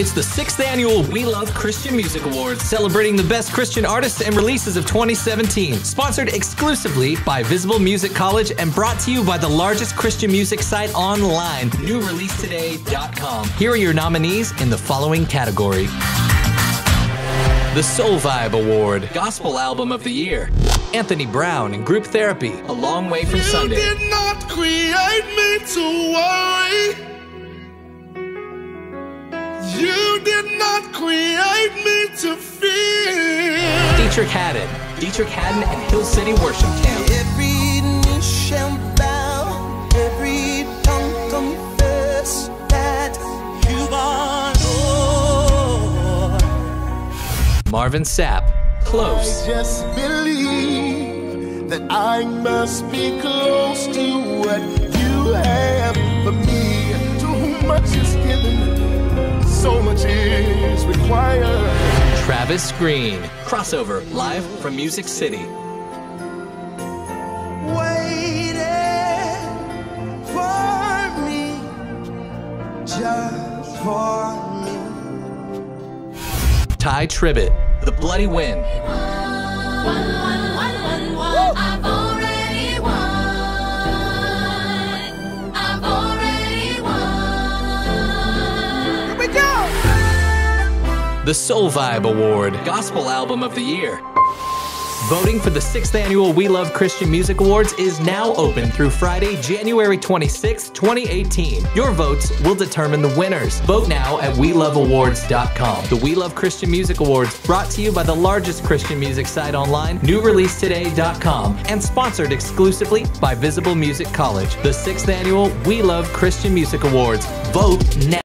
It's the sixth annual We Love Christian Music Awards, celebrating the best Christian artists and releases of 2017. Sponsored exclusively by Visible Music College and brought to you by the largest Christian music site online, newreleasetoday.com. Here are your nominees in the following category. The Soul Vibe Award, Gospel Album of the Year. Anthony Brown and Group Therapy, A Long Way from Sunday. You did You did not create me to fear. Deitrick Haddon, Deitrick Haddon and Hill City Worship Camp. Every knee shall bow, every tongue confess that you are Lord. Marvin Sapp, Close. I just believe that I must be close to what Travis Greene, Crossover, live from Music City. Waiting for me, just for me. Tye Tribbett, The Bloody Win. I've The Soul Vibe Award, Gospel Album of the Year. Voting for the sixth annual We Love Christian Music Awards is now open through Friday, January 26, 2018. Your votes will determine the winners. Vote now at WeLoveAwards.com. The We Love Christian Music Awards, brought to you by the largest Christian music site online, NewReleaseToday.com, and sponsored exclusively by Visible Music College. The sixth annual We Love Christian Music Awards. Vote now.